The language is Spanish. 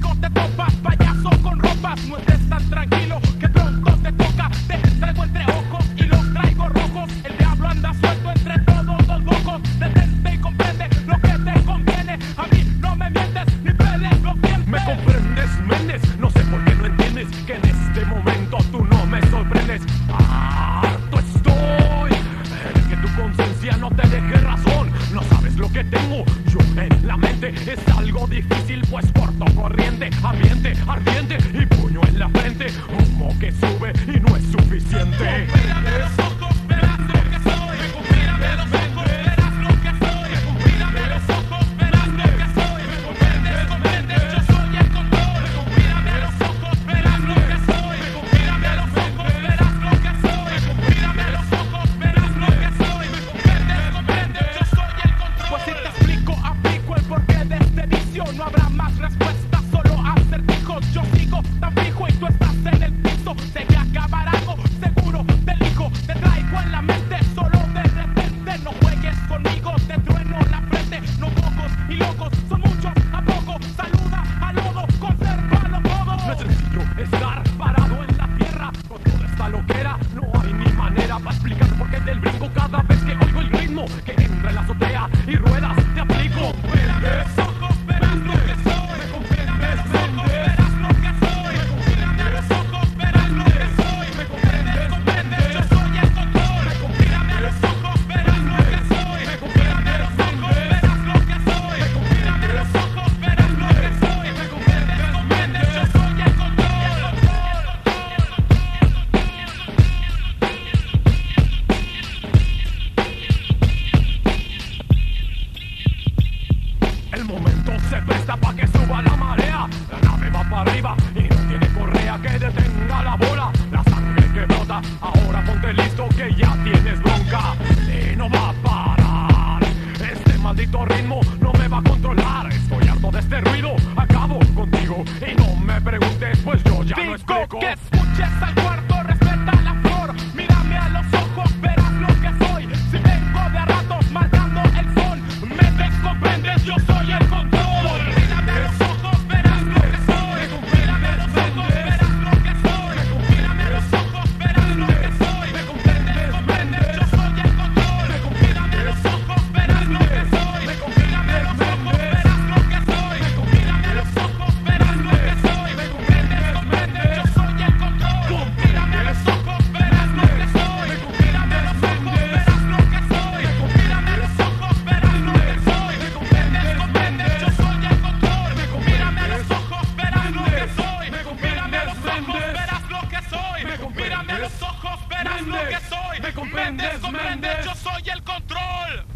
te topas, payaso con ropas, no estés tan tranquilo que pronto te toca, te entrego entre ojos y los traigo rojos, el diablo anda suelto entre todos los bocos, detente y comprende lo que te conviene, a mí no me mientes, ni peles lo que Me comprendes, menes, conciencia no te deje razón. No sabes lo que tengo yo en la mente. Es algo difícil, pues corto, corriente, ambiente, ardiente y puño en la frente. Humo que sube y no es suficiente. que entre la azotea y ruedas te aplico. El momento se presta para que suba la marea. La nave va para arriba y no tiene correa que detenga la bola. La sangre que brota, ahora ponte listo que ya tienes bronca. Y no va a parar. Este maldito ritmo no me va a controlar. Estoy harto de este ruido, acabo contigo. Y no me preguntes, pues yo ya Digo no explico. que escuches al cuarto. ojos verás lo que soy. ¿Me comprendes? Comprendes, yo soy el control.